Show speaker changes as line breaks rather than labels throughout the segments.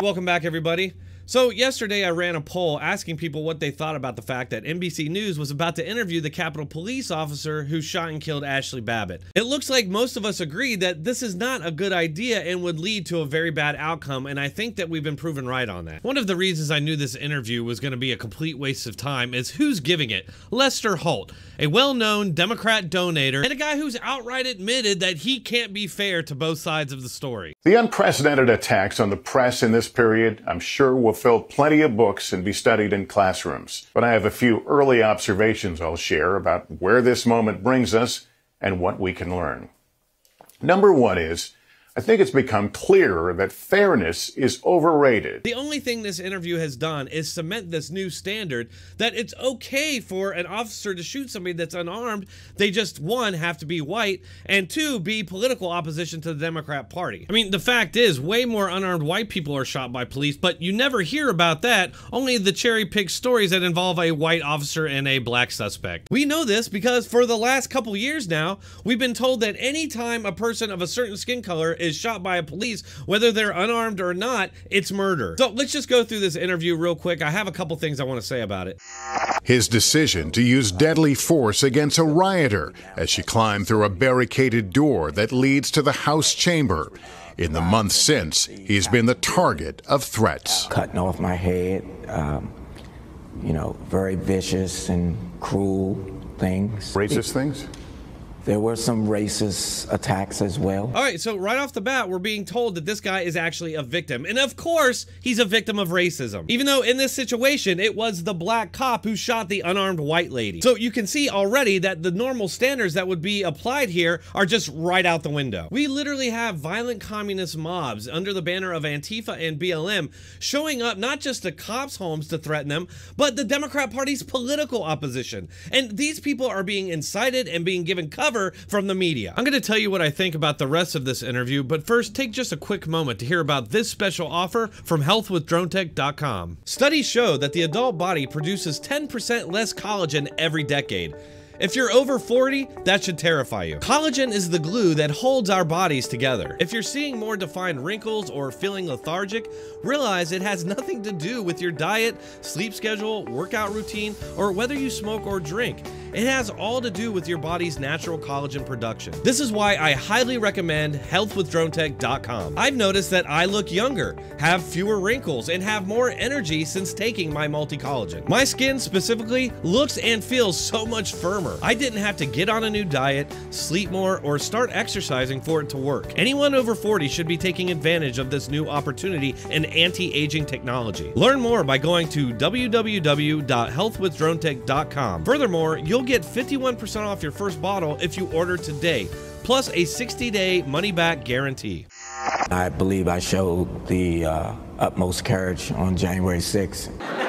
Welcome back, everybody. So, yesterday I ran a poll asking people what they thought about the fact that NBC News was about to interview the Capitol Police officer who shot and killed Ashli Babbitt. It looks like most of us agreed that this is not a good idea and would lead to a very bad outcome, and I think that we've been proven right on that. One of the reasons I knew this interview was going to be a complete waste of time is who's giving it? Lester Holt, a well known Democrat donator, and a guy who's outright admitted that he can't be fair to both sides of the story.
The unprecedented attacks on the press in this period, I'm sure, will fill plenty of books and be studied in classrooms. But I have a few early observations I'll share about where this moment brings us and what we can learn. Number one is I think it's become clearer that fairness is overrated.
The only thing this interview has done is cement this new standard that it's okay for an officer to shoot somebody that's unarmed. They just, one, have to be white, and two, be political opposition to the Democrat Party. I mean, the fact is, way more unarmed white people are shot by police, but you never hear about that, only the cherry picked stories that involve a white officer and a black suspect. We know this because for the last couple years now, we've been told that anytime a person of a certain skin color is shot by a police, whether they're unarmed or not, it's murder. So let's just go through this interview real quick. I have a couple things I want to say about it.
His decision to use deadly force against a rioter as she climbed through a barricaded door that leads to the House chamber. In the months since, he's been the target of threats.
Cutting off my head, um, you know, very vicious and cruel things.
Racist things?
There were some racist attacks as well.
All right, so right off the bat, we're being told that this guy is actually a victim. And of course, he's a victim of racism. Even though in this situation, it was the black cop who shot the unarmed white lady. So you can see already that the normal standards that would be applied here are just right out the window. We literally have violent communist mobs under the banner of Antifa and BLM showing up not just to cops' homes to threaten them, but the Democrat Party's political opposition. And these people are being incited and being given cover from the media. I'm going to tell you what I think about the rest of this interview, but first take just a quick moment to hear about this special offer from healthwithdronetek.com. Studies show that the adult body produces 10% less collagen every decade. If you're over 40, that should terrify you. Collagen is the glue that holds our bodies together. If you're seeing more defined wrinkles or feeling lethargic, realize it has nothing to do with your diet, sleep schedule, workout routine, or whether you smoke or drink. It has all to do with your body's natural collagen production. This is why I highly recommend healthwithdronetek.com. I've noticed that I look younger, have fewer wrinkles, and have more energy since taking my multi-collagen. My skin specifically looks and feels so much firmer I didn't have to get on a new diet, sleep more, or start exercising for it to work. Anyone over 40 should be taking advantage of this new opportunity in anti-aging technology. Learn more by going to www.healthwithdronetek.com. Furthermore, you'll get 51% off your first bottle if you order today, plus a 60-day money-back guarantee.
I believe I showed the uh, utmost courage on January 6th.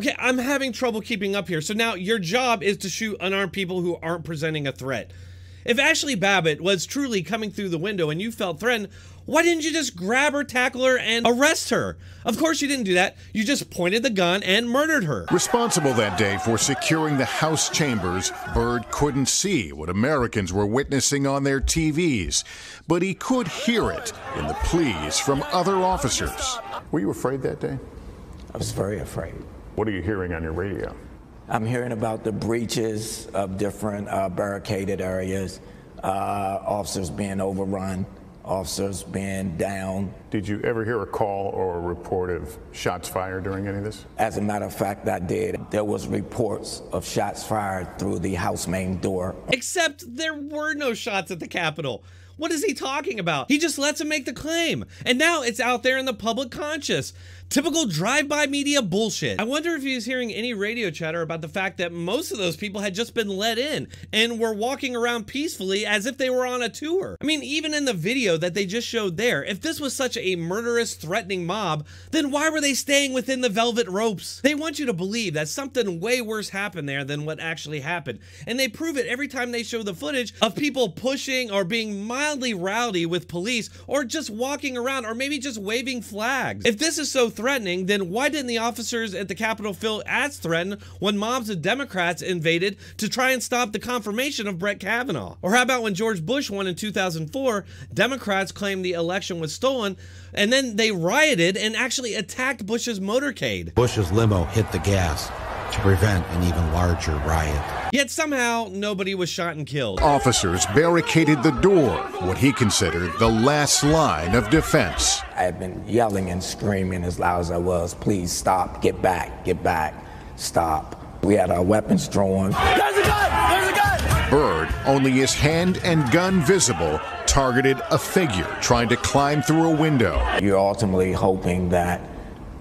Okay, I'm having trouble keeping up here. So now your job is to shoot unarmed people who aren't presenting a threat. If Ashli Babbitt was truly coming through the window and you felt threatened, why didn't you just grab her, tackle her, and arrest her? Of course you didn't do that. You just pointed the gun and murdered her.
Responsible that day for securing the House chambers, Byrd couldn't see what Americans were witnessing on their TVs, but he could hear it in the pleas from other officers.
Were you afraid that day?
I was very afraid.
What are you hearing on your radio?
I'm hearing about the breaches of different uh, barricaded areas, uh, officers being overrun, officers being down.
Did you ever hear a call or a report of shots fired during any of this?
As a matter of fact, I did. There was reports of shots fired through the house main door.
Except there were no shots at the Capitol. What is he talking about? He just lets him make the claim. And now it's out there in the public conscious. Typical drive-by media bullshit. I wonder if he was hearing any radio chatter about the fact that most of those people had just been let in and were walking around peacefully as if they were on a tour. I mean, even in the video that they just showed there, if this was such a murderous, threatening mob, then why were they staying within the velvet ropes? They want you to believe that something way worse happened there than what actually happened. And they prove it every time they show the footage of people pushing or being mildly rowdy with police or just walking around or maybe just waving flags. If this is so threatening, then why didn't the officers at the Capitol feel as threatened when mobs of Democrats invaded to try and stop the confirmation of Brett Kavanaugh? Or how about when George Bush won in 2004, Democrats claimed the election was stolen and then they rioted and actually attacked Bush's motorcade.
Bush's limo hit the gas to prevent an even larger riot.
Yet somehow nobody was shot and killed.
Officers barricaded the door, what he considered the last line of defense.
I had been yelling and screaming as loud as I was, please stop, get back, get back, stop. We had our weapons drawn.
There's a gun! There's a gun!
Byrd, only his hand and gun visible, targeted a figure trying to climb through a window.
You're ultimately hoping that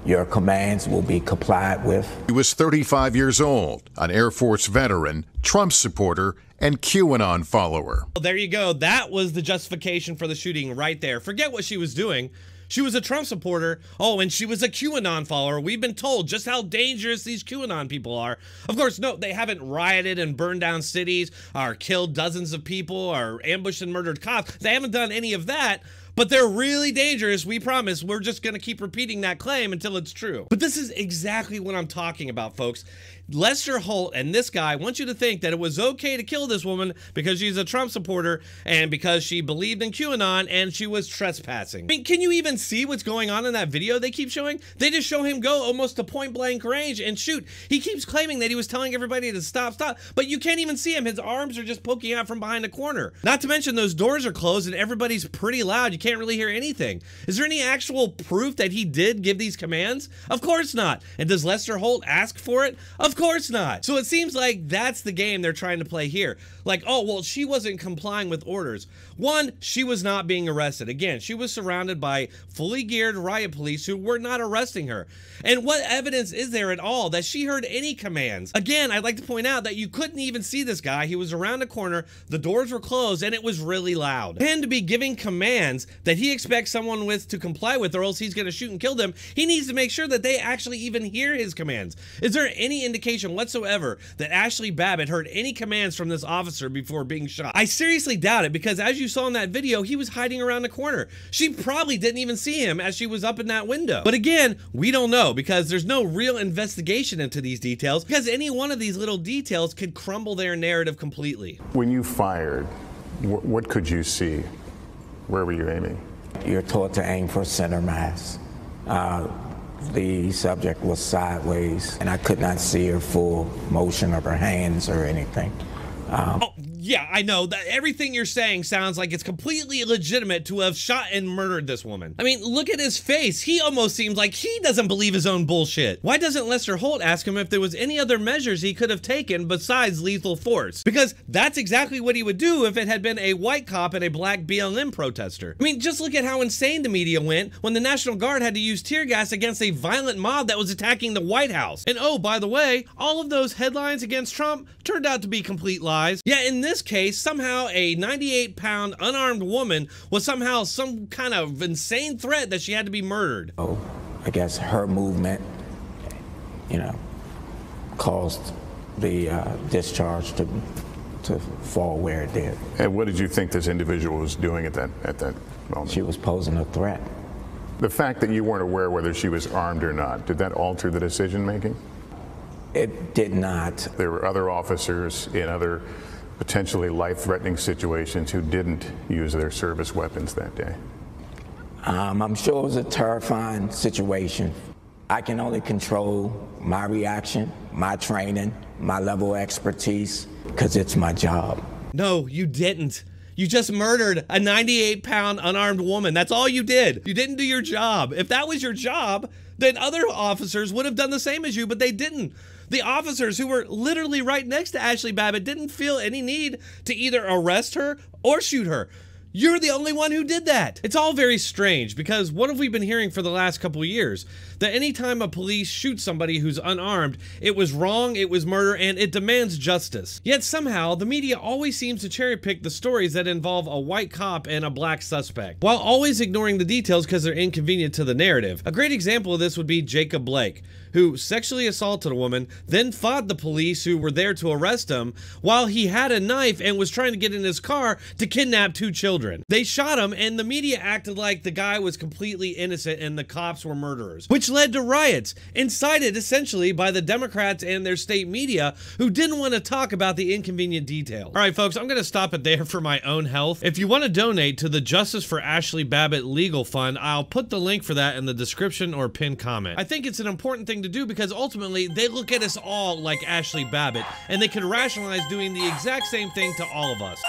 your commands will be complied with.
He was 35 years old, an Air Force veteran, Trump supporter, and QAnon follower.
Well, there you go. That was the justification for the shooting right there. Forget what she was doing. She was a Trump supporter. Oh, and she was a QAnon follower. We've been told just how dangerous these QAnon people are. Of course, no, they haven't rioted and burned down cities or killed dozens of people or ambushed and murdered cops. They haven't done any of that but they're really dangerous. We promise. We're just going to keep repeating that claim until it's true. But this is exactly what I'm talking about, folks. Lester Holt and this guy want you to think that it was okay to kill this woman because she's a Trump supporter and because she believed in QAnon and she was trespassing. I mean, can you even see what's going on in that video they keep showing? They just show him go almost to point blank range and shoot. He keeps claiming that he was telling everybody to stop, stop, but you can't even see him. His arms are just poking out from behind a corner. Not to mention those doors are closed and everybody's pretty loud. You can't really hear anything. Is there any actual proof that he did give these commands? Of course not. And does Lester Holt ask for it? Of course not. So it seems like that's the game they're trying to play here. Like, oh, well, she wasn't complying with orders. One, she was not being arrested. Again, she was surrounded by fully geared riot police who were not arresting her. And what evidence is there at all that she heard any commands? Again, I'd like to point out that you couldn't even see this guy. He was around a corner, the doors were closed, and it was really loud. And to be giving commands that he expects someone with to comply with or else he's going to shoot and kill them, he needs to make sure that they actually even hear his commands. Is there any indication whatsoever that Ashli Babbitt heard any commands from this officer before being shot? I seriously doubt it because as you saw in that video, he was hiding around the corner. She probably didn't even see him as she was up in that window. But again, we don't know because there's no real investigation into these details because any one of these little details could crumble their narrative completely.
When you fired, wh- what could you see? Where were you aiming?
You're taught to aim for center mass. Uh, the subject was sideways, and I could not see her full motion of her hands or anything. Um,
yeah, I know that everything you're saying sounds like it's completely legitimate to have shot and murdered this woman. I mean, look at his face. He almost seems like he doesn't believe his own bullshit. Why doesn't Lester Holt ask him if there was any other measures he could have taken besides lethal force? Because that's exactly what he would do if it had been a white cop and a black BLM protester. I mean, just look at how insane the media went when the National Guard had to use tear gas against a violent mob that was attacking the White House. And oh, by the way, all of those headlines against Trump turned out to be complete lies. Yeah, in this case, somehow a 98 pound unarmed woman was somehow some kind of insane threat that she had to be murdered.
Oh, I guess her movement, you know, caused the uh, discharge to to fall where it did.
And what did you think this individual was doing at that at that moment?
She was posing a threat.
The fact that you weren't aware whether she was armed or not, did that alter the decision making?
It did not.
There were other officers in other potentially life-threatening situations who didn't use their service weapons that day.
Um, I'm sure it was a terrifying situation. I can only control my reaction, my training, my level of expertise, because it's my job.
No, you didn't. You just murdered a 98 pound unarmed woman. That's all you did. You didn't do your job. If that was your job, then other officers would have done the same as you, but they didn't. The officers who were literally right next to Ashli Babbitt didn't feel any need to either arrest her or shoot her. You're the only one who did that. It's all very strange because what have we been hearing for the last couple years? That anytime a police shoots somebody who's unarmed, it was wrong, it was murder, and it demands justice. Yet somehow, the media always seems to cherry pick the stories that involve a white cop and a black suspect, while always ignoring the details because they're inconvenient to the narrative. A great example of this would be Jacob Blake, who sexually assaulted a woman, then fought the police who were there to arrest him, while he had a knife and was trying to get in his car to kidnap two children. children. They shot him, and the media acted like the guy was completely innocent and the cops were murderers, which led to riots, incited essentially by the Democrats and their state media who didn't want to talk about the inconvenient details. All right, folks, I'm going to stop it there for my own health. If you want to donate to the Justice for Ashli Babbitt Legal Fund, I'll put the link for that in the description or pinned comment. I think it's an important thing to do because ultimately they look at us all like Ashli Babbitt and they could rationalize doing the exact same thing to all of us.